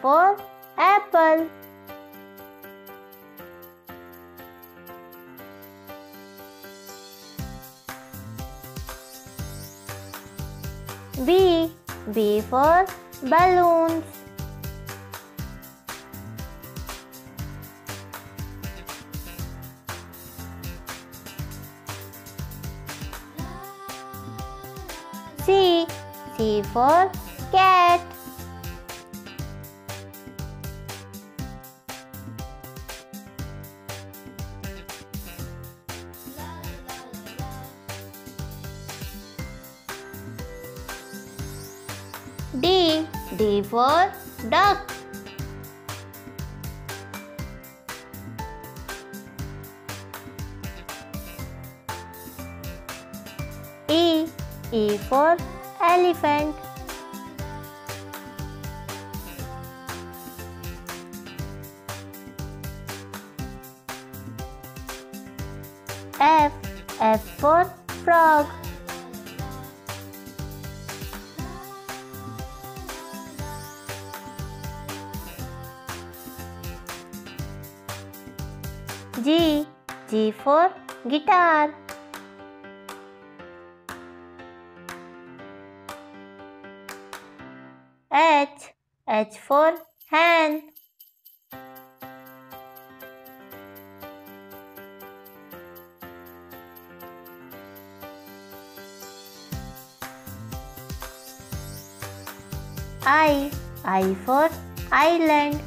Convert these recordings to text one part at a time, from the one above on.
for apple. B. B for balloons. C. C for cat. D. D for duck. E. E for elephant. F. F for frog. G. G for guitar. H. H for hand. I. I for island.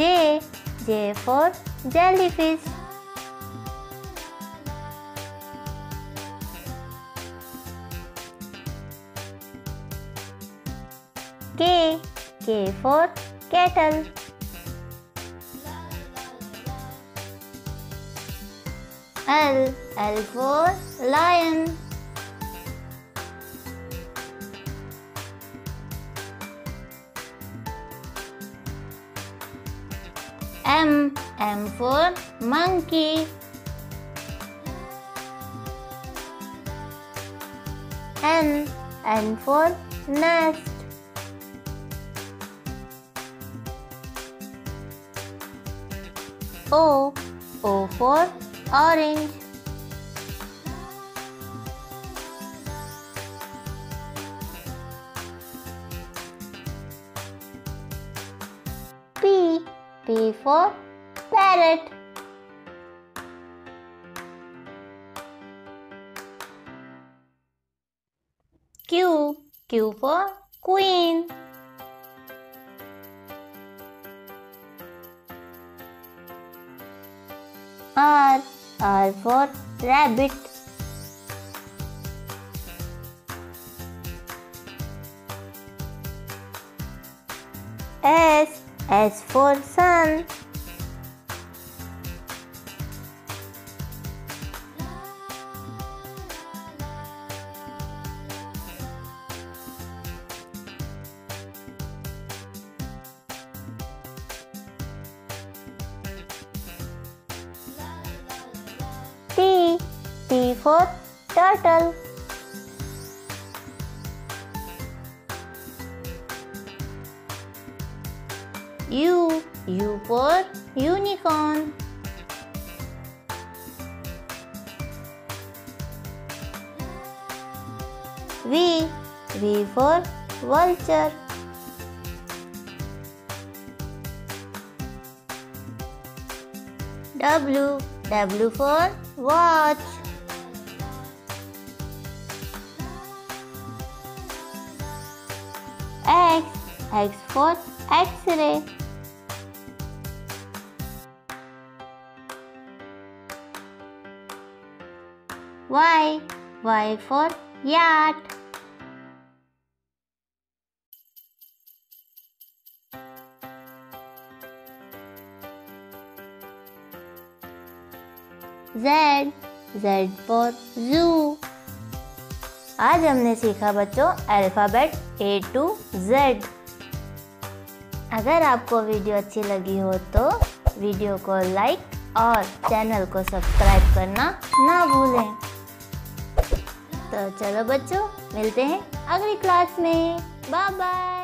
J. J for jellyfish. K. K for kettle. L. L for lion. M. M for monkey. N. N for nest. O. O for orange. P for parrot. Q. Q for queen. R. R for rabbit. S. S for sun. T. T for turtle. U. U for unicorn. V. V for vulture. W. W for watch. X. X for X-ray. Y. Y for yacht. Z. Z for zoo. आज हमने सीखा बच्चों alphabet A to Z अगर आपको video अच्छी लगी हो तो वीडियो को लाइक और चैनल को सब्सक्राइब करना ना भूलें तो चलो बच्चों मिलते हैं अगली क्लास में। Bye bye